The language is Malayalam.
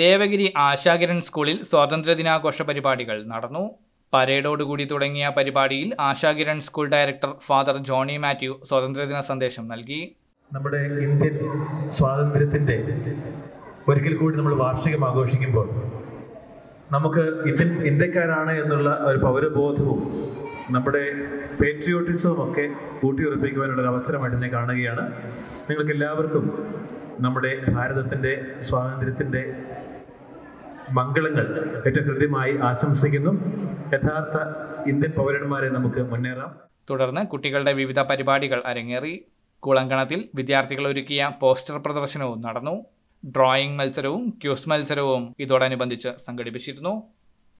ദേവഗിരി ആശാകിരൺ സ്കൂളിൽ സ്വാതന്ത്ര്യദിനാഘോഷ പരിപാടികൾ നടന്നു. പരേഡോടുകൂടി തുടങ്ങിയ പരിപാടിയിൽ Ashakiran school director father Johny Mathew സ്വാതന്ത്ര്യദിന സന്ദേശം നൽകി. നമ്മുടെ ഇന്ത്യൻ സ്വാതന്ത്ര്യത്തിന്റെ ഒരിക്കൽ കൂടി നമ്മൾ വാർഷികം ആഘോഷിക്കുമ്പോൾ നമുക്ക് ഇന്ത്യൻ ഇന്ത്യക്കാരാണ് എന്നുള്ള ഒരു പൗരബോധവും നമ്മുടെ പേട്രിയോട്ടിസവും ഒക്കെ ഊട്ടിയുറപ്പിക്കുവാനുള്ള ഒരു അവസരമായിട്ട് ഞാൻ കാണുകയാണ്. നിങ്ങൾക്ക് എല്ലാവർക്കും നമ്മുടെ ഭാരതത്തിന്റെ സ്വാതന്ത്ര്യത്തിന്റെ മംഗളങ്ങൾ ഏറ്റവും ഹൃദ്യമായി ആശംസിക്കുന്നു. യഥാർത്ഥ ഇന്ത്യൻ പൗരന്മാരെ നമുക്ക് മുന്നേറാം. തുടർന്ന് കുട്ടികളുടെ വിവിധ പരിപാടികൾ അരങ്ങേറി. കുളങ്കണത്തിൽ വിദ്യാർത്ഥികൾ ഒരുക്കിയ പോസ്റ്റർ പ്രദർശനവും നടന്നു. ഡ്രോയിംഗ് മത്സരവും ക്യൂസ് മത്സരവും ഇതോടനുബന്ധിച്ച് സംഘടിപ്പിച്ചിരുന്നു.